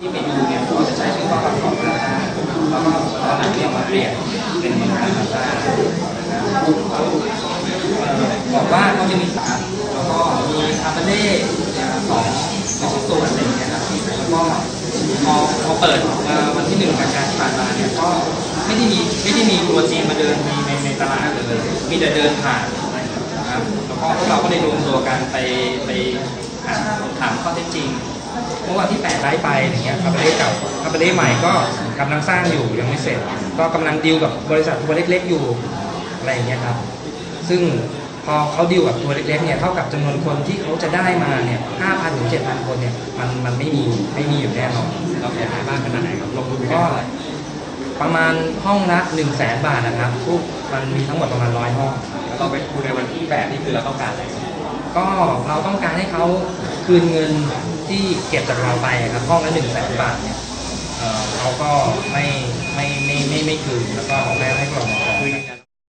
ที่ไปดูเนี่ยเขาจะใช้ชื่อว่าประกอบพาซ่าแล้วก็ตอนหลังเนี่ยมาเปลี่ยนเป็นเมืองไทยพาซ่าบอกว่าเขาจะมีสามแล้วก็มีคาร์บเน่สองสองส่วนอะไรอย่างเงี้ยครับแล้วก็พอพอเปิดวันที่หนึ่งกันยายนที่ผ่านมาเนี่ยก็ไม่ได้มีไม่ได้มีตัวจีนมาเดินในในในตลาดเลยมีแต่เดินผ่านนะครับแล้วก็พวกเราก็ได้รวมตัวกันไปไปถามข้อเท็จจริง เมื่อวันที่8ไลฟ์ไปอย่างเงี้ยคาบาเล่เก่าคาบาเล่ใหม่ก็กำลังสร้างอยู่ยังไม่เสร็จ ก็กำลังดีลกับบริษัทตัวเล็กๆอยู่อะไรอย่างเงี้ยครับ ซึ่งพอเขาดีลกับตัวเล็กๆเนี่ยเท่ากับจำนวนคนที่เขาจะได้มาเนี่ย5,000ถึง7,000 คนเนี่ยมันมันไม่มีไม่มีอยู่แน่นอนเราเสียหายมากขนาดไหนครับลงทุนไปก็เท่าไหร่ประมาณห้องละ1 0 0 0 0แสนบาทนะครับทุกมันมีทั้งหมดประมาณร้อยห้องแล้วเราไปคุยในวันที่แปดนี่คือเราต้องการอะไรก็เราต้องการให้เขาคืนเงิน ที่เก็บจากเราไปครับห้องละหนึ่งแสนบาทเนี่ยเขาก็ไม่ไม่ไม่ไม่ไม่คืนแล้วก็